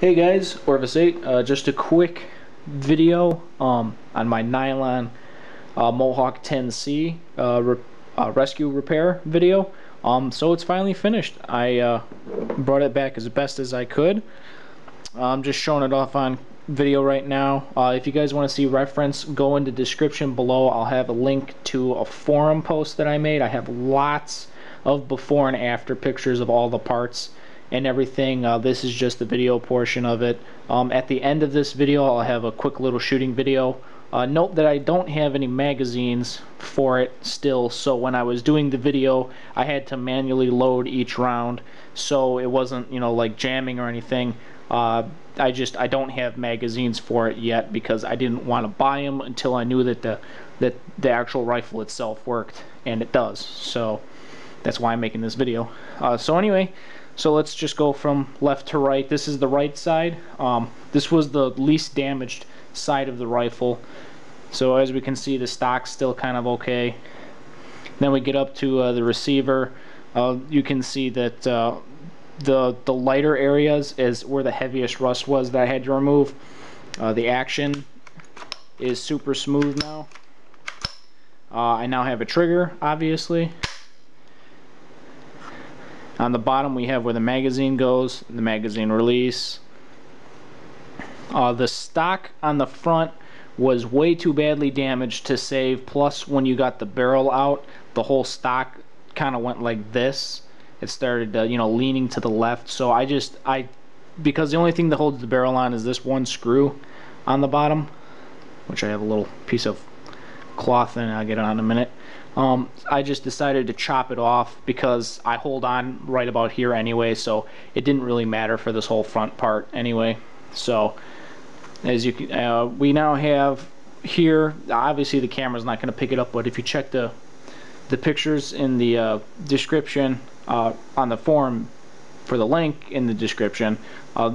Hey guys, Orvis8, uh, just a quick video um, on my nylon uh, Mohawk 10C uh, re uh, rescue repair video. Um, so it's finally finished. I uh, brought it back as best as I could. I'm just showing it off on video right now. Uh, if you guys want to see reference, go in the description below. I'll have a link to a forum post that I made. I have lots of before and after pictures of all the parts and everything. Uh, this is just the video portion of it. Um, at the end of this video, I'll have a quick little shooting video. Uh, note that I don't have any magazines for it still, so when I was doing the video, I had to manually load each round, so it wasn't, you know, like jamming or anything. Uh, I just I don't have magazines for it yet because I didn't want to buy them until I knew that the that the actual rifle itself worked, and it does. So that's why I'm making this video. Uh, so anyway, so let's just go from left to right. This is the right side. Um, this was the least damaged side of the rifle. So as we can see, the stock's still kind of okay. Then we get up to uh, the receiver. Uh, you can see that uh, the the lighter areas is where the heaviest rust was that I had to remove. Uh, the action is super smooth now. Uh, I now have a trigger, obviously. On the bottom we have where the magazine goes, the magazine release. Uh, the stock on the front was way too badly damaged to save, plus when you got the barrel out, the whole stock kind of went like this. It started, uh, you know, leaning to the left, so I just, I, because the only thing that holds the barrel on is this one screw on the bottom, which I have a little piece of cloth and I'll get it on in a minute. Um, I just decided to chop it off because I hold on right about here anyway so it didn't really matter for this whole front part anyway. So as you can, uh, we now have here obviously the camera's not going to pick it up but if you check the the pictures in the uh, description uh, on the form for the link in the description uh,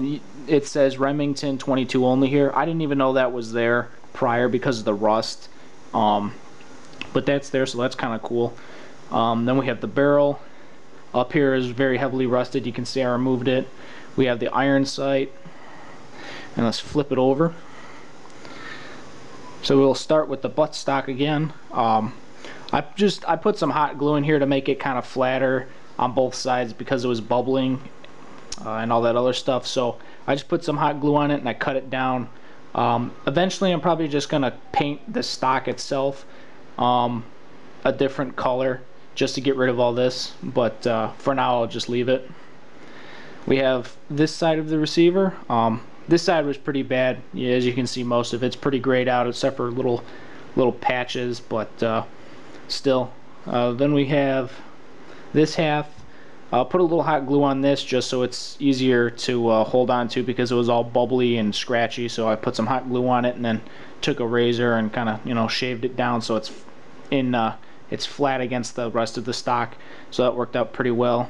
it says Remington 22 only here. I didn't even know that was there prior because of the rust. Um, but that's there so that's kind of cool. Um, then we have the barrel. Up here is very heavily rusted. You can see I removed it. We have the iron sight. And let's flip it over. So we'll start with the buttstock again. Um, I just I put some hot glue in here to make it kind of flatter on both sides because it was bubbling uh, and all that other stuff. So I just put some hot glue on it and I cut it down. Um, eventually I'm probably just gonna paint the stock itself um, a different color just to get rid of all this but uh, for now I'll just leave it. We have this side of the receiver. Um, this side was pretty bad. Yeah, as you can see most of it's pretty grayed out except for little little patches but uh, still. Uh, then we have this half I'll put a little hot glue on this just so it's easier to uh, hold on to because it was all bubbly and scratchy. So I put some hot glue on it and then took a razor and kind of you know shaved it down so it's in uh, it's flat against the rest of the stock. So that worked out pretty well.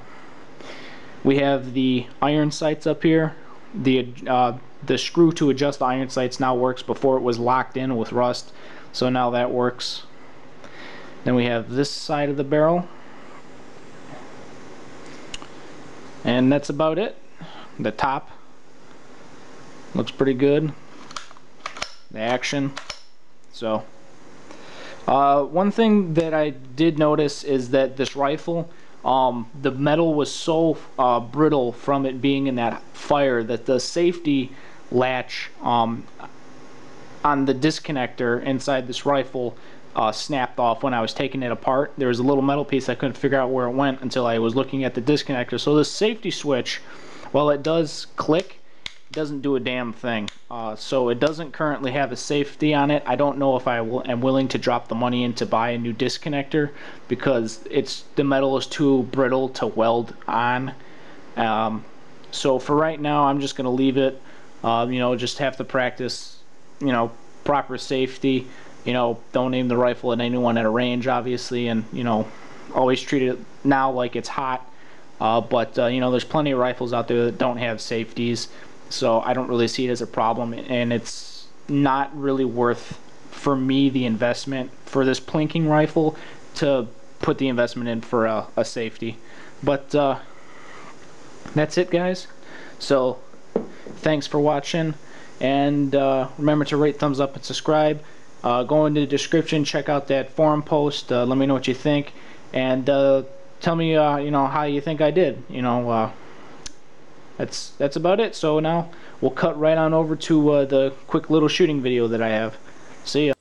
We have the iron sights up here. The uh, the screw to adjust the iron sights now works. Before it was locked in with rust. So now that works. Then we have this side of the barrel and that's about it. The top looks pretty good. The action. So uh, one thing that I did notice is that this rifle um, the metal was so uh, brittle from it being in that fire that the safety latch um, on the disconnector inside this rifle uh, snapped off when I was taking it apart. There was a little metal piece I couldn't figure out where it went until I was looking at the disconnector. So the safety switch, while it does click, doesn't do a damn thing. Uh, so it doesn't currently have a safety on it. I don't know if I am willing to drop the money in to buy a new disconnector because it's the metal is too brittle to weld on. Um, so for right now, I'm just going to leave it. Uh, you know, just have to practice, you know, proper safety you know, don't aim the rifle at anyone at a range, obviously, and, you know, always treat it now like it's hot. Uh, but, uh, you know, there's plenty of rifles out there that don't have safeties, so I don't really see it as a problem, and it's not really worth, for me, the investment for this plinking rifle to put the investment in for a, a safety. But, uh, that's it, guys. So, thanks for watching, and uh, remember to rate, thumbs up, and subscribe. Uh, go into the description, check out that forum post. Uh, let me know what you think, and uh, tell me, uh, you know, how you think I did. You know, uh, that's that's about it. So now we'll cut right on over to the quick little shooting video that I have. See ya.